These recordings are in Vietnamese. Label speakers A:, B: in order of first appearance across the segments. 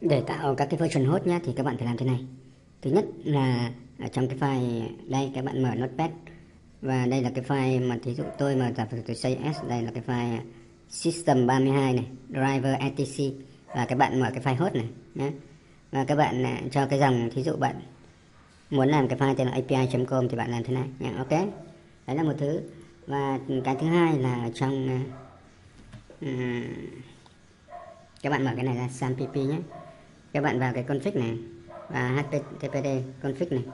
A: để tạo các cái version host nhé thì các bạn phải làm thế này. Thứ nhất là ở trong cái file đây các bạn mở notepad. Và đây là cái file mà thí dụ tôi mà giả sử tôi xây s đây là cái file system 32 này driver etc và các bạn mở cái file host này nhé và các bạn à, cho cái dòng thí dụ bạn muốn làm cái file tên là api.com thì bạn làm thế này nhé ok? Đấy là một thứ. Và cái thứ hai là trong uh, các bạn mở cái này ra sampp nhé. Các bạn vào cái config này và httpd config này.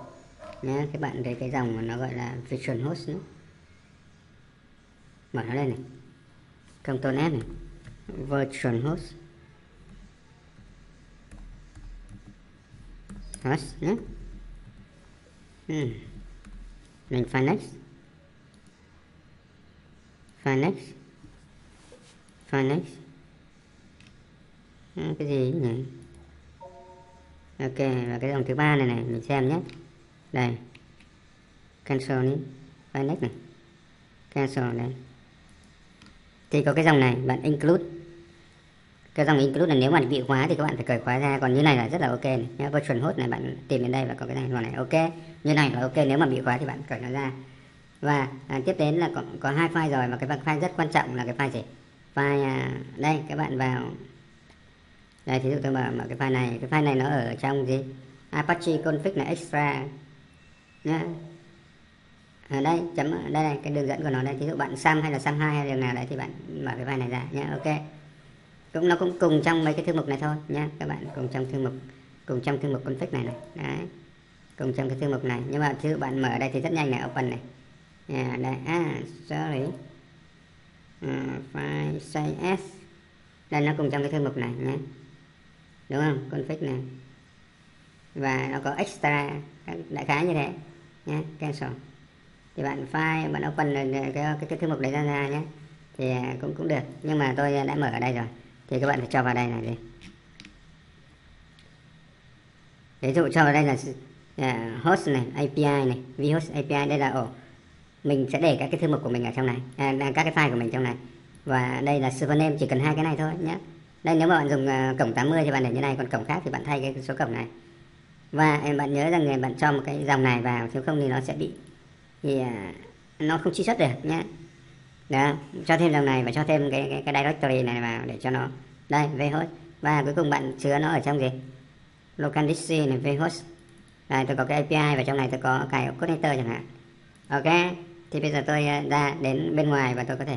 A: Nhé các bạn thấy cái dòng mà nó gọi là virtual host nữa. Mở nó lên này. Ctrl F này. Virtual host. Host nhé hmm. mình file next. File next. File next à, cái gì nhỉ ok và cái dòng thứ ba này này mình xem nhé. Đây. Cancel đi. File next này. Cancel đây. Thì có cái dòng này bạn include. Cái dòng include là nếu mà bị khóa thì các bạn phải cởi khóa ra. Còn như này là rất là ok này. Nhé virtual host này bạn tìm đến đây và có cái này còn này ok. Như này là ok nếu mà bị khóa thì bạn cởi nó ra. Và à, tiếp đến là có, có hai file rồi mà cái file rất quan trọng là cái file gì? File à, đây các bạn vào đây thí dụ tôi mở, mở cái file này cái file này nó ở trong gì Apache config này extra. Nhé ở đây chấm đây này cái đường dẫn của nó đây thí dụ bạn xăm hay là xăm hai hay đường nào đấy thì bạn mở cái file này ra. Nhé ok. Cũng nó cũng cùng trong mấy cái thư mục này thôi nhé các bạn cùng trong thư mục cùng trong thư mục config này này. Đấy. Cùng trong cái thư mục này. Nhưng mà thí dụ bạn mở ở đây thì rất nhanh này open này. Yeah, đây. À sorry. À, file size s. Đây nó cùng trong cái thư mục này nhé đúng không? Config này và nó có extra đại khái như thế. Nhé cancel. Thì bạn file bạn open cái cái, cái, cái thư mục đấy ra ra nhé thì à, cũng cũng được. Nhưng mà tôi đã mở ở đây rồi. Thì các bạn phải cho vào đây này đi ví dụ cho vào đây là uh, host này API này vhost API đây là ổ mình sẽ để các cái thư mục của mình ở trong này à, các cái file của mình trong này. Và đây là server name chỉ cần hai cái này thôi nhé đây nếu mà bạn dùng ờ, cổng 80 thì bạn để như này còn cổng khác thì bạn thay cái số cổng này. Và em bạn nhớ rằng bạn cho một cái dòng này vào nếu không thì nó sẽ bị thì ờ, nó không truy xuất được nhé đó cho thêm dòng này và cho thêm cái cái, cái directory này vào để cho nó đây vhost. Và cuối cùng bạn chứa nó ở trong gì? Local disk này vhost. Đây tôi có cái API và trong này tôi có cài connector chẳng hạn. Ok thì bây giờ tôi ra đến bên ngoài và tôi có thể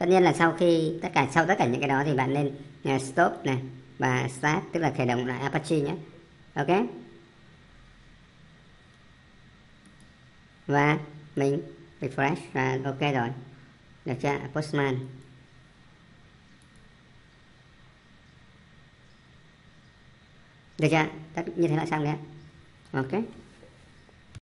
A: tất nhiên là sau khi tất cả sau tất cả những cái đó thì bạn nên uh, stop này và start tức là khởi động lại Apache nhé. Ok? Và mình refresh và ok rồi. Được chưa? Postman. Được chưa? Tất như thế là xong đấy ok.